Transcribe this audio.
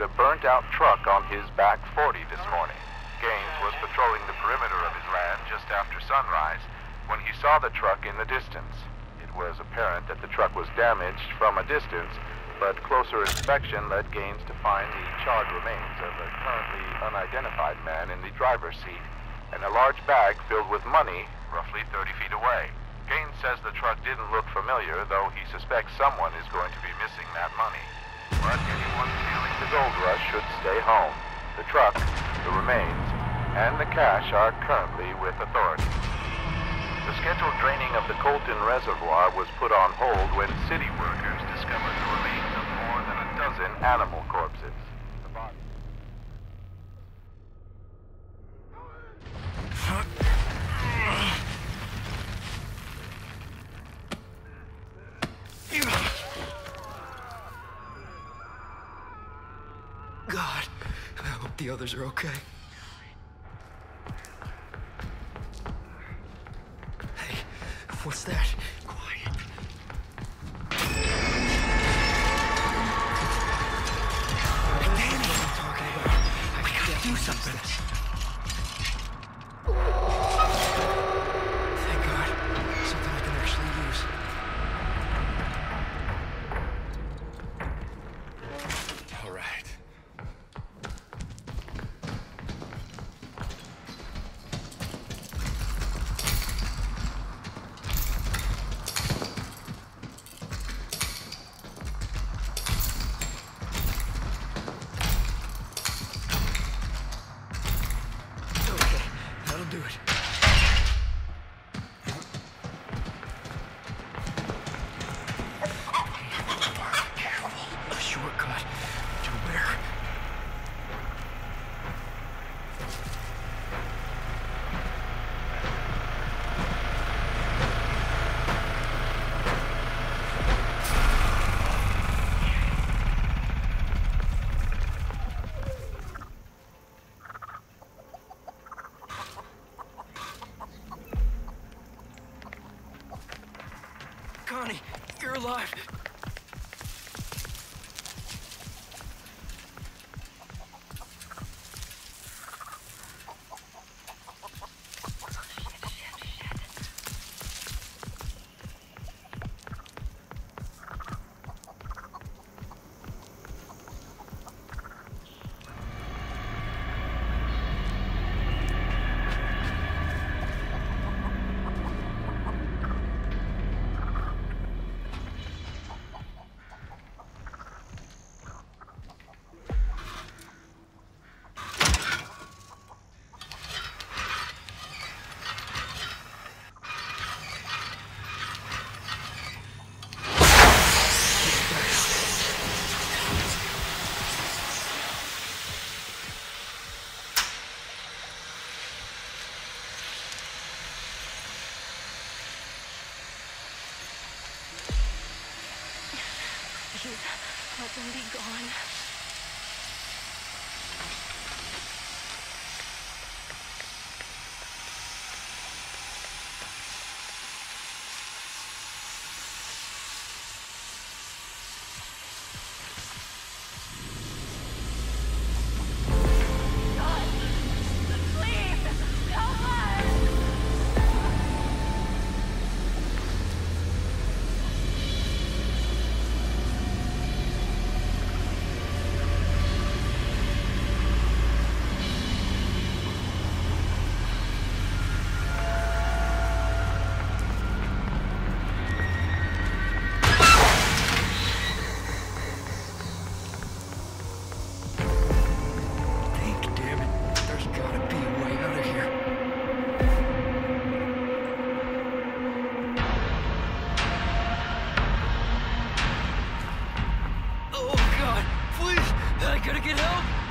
a burnt out truck on his back 40 this morning. Gaines was patrolling the perimeter of his land just after sunrise when he saw the truck in the distance. It was apparent that the truck was damaged from a distance, but closer inspection led Gaines to find the charred remains of a currently unidentified man in the driver's seat and a large bag filled with money roughly 30 feet away. Gaines says the truck didn't look familiar, though he suspects someone is going to be missing that money. Anyone feeling the gold rush should stay home. The truck, the remains, and the cash are currently with authorities. The scheduled draining of the Colton Reservoir was put on hold when city workers discovered the remains of more than a dozen animal corpses. God, I hope the others are okay. Hey, what's that? Quiet. I'm talking about. We gotta do something. You're alive. Please, let them be gone. Gotta get help.